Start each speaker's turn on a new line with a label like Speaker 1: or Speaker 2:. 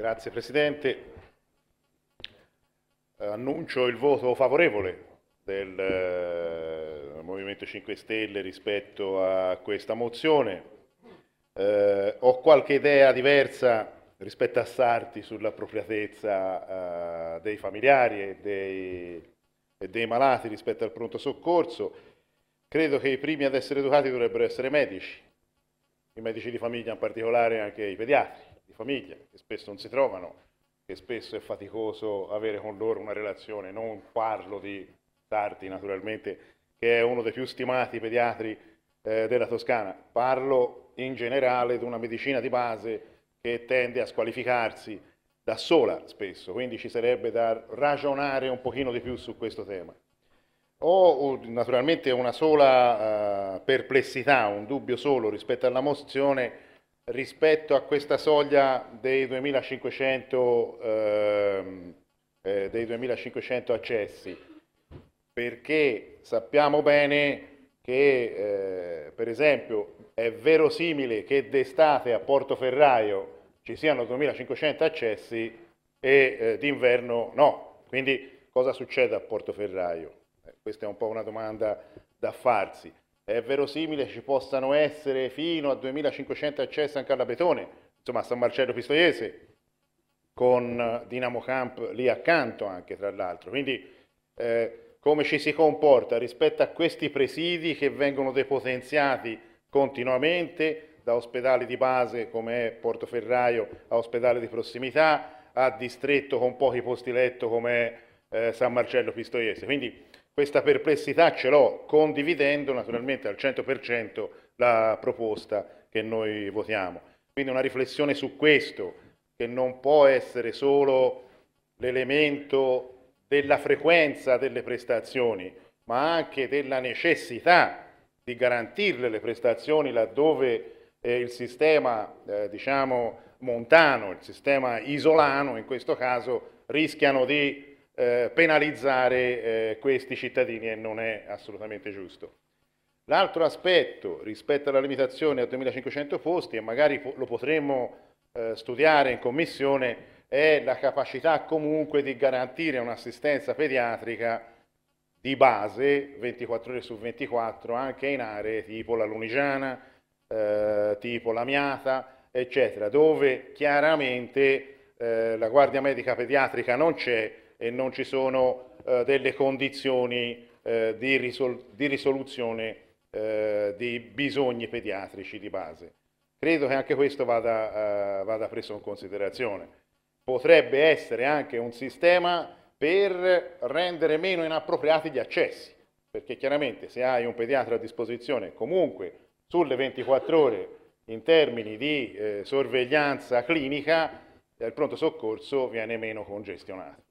Speaker 1: Grazie Presidente. Annuncio il voto favorevole del eh, Movimento 5 Stelle rispetto a questa mozione. Eh, ho qualche idea diversa rispetto a Sarti sull'appropriatezza eh, dei familiari e dei, e dei malati rispetto al pronto soccorso. Credo che i primi ad essere educati dovrebbero essere medici, i medici di famiglia in particolare anche i pediatri di famiglia, che spesso non si trovano, che spesso è faticoso avere con loro una relazione. Non parlo di Sarti, naturalmente, che è uno dei più stimati pediatri eh, della Toscana, parlo in generale di una medicina di base che tende a squalificarsi da sola spesso, quindi ci sarebbe da ragionare un pochino di più su questo tema. Ho naturalmente una sola uh, perplessità, un dubbio solo rispetto alla mozione rispetto a questa soglia dei 2500, ehm, eh, dei 2500 accessi, perché sappiamo bene che eh, per esempio è verosimile che d'estate a Portoferraio ci siano 2500 accessi e eh, d'inverno no. Quindi cosa succede a Portoferraio? Eh, questa è un po' una domanda da farsi è verosimile ci possano essere fino a 2500 accessi anche alla Betone, insomma a San Marcello Pistoiese, con Dinamo Camp lì accanto anche tra l'altro. Quindi eh, come ci si comporta rispetto a questi presidi che vengono depotenziati continuamente da ospedali di base come Portoferraio a ospedale di prossimità, a distretto con pochi posti letto come eh, San Marcello Pistoiese. Quindi questa perplessità ce l'ho, condividendo naturalmente al 100% la proposta che noi votiamo. Quindi una riflessione su questo, che non può essere solo l'elemento della frequenza delle prestazioni, ma anche della necessità di garantirle le prestazioni laddove eh, il sistema eh, diciamo, montano, il sistema isolano in questo caso rischiano di eh, penalizzare eh, questi cittadini e non è assolutamente giusto. L'altro aspetto rispetto alla limitazione a 2500 posti, e magari lo potremmo eh, studiare in commissione, è la capacità comunque di garantire un'assistenza pediatrica di base 24 ore su 24 anche in aree tipo la Lunigiana, eh, tipo la Miata, eccetera, dove chiaramente eh, la guardia medica pediatrica non c'è e non ci sono eh, delle condizioni eh, di, risol di, risoluzione eh, dei bisogni pediatrici di base. Credo che anche questo vada, eh, vada preso in considerazione. Potrebbe essere anche un sistema per rendere meno inappropriati gli accessi, perché chiaramente se hai un pediatra a disposizione comunque sulle 24 ore in termini di eh, sorveglianza clinica, il pronto soccorso viene meno congestionato.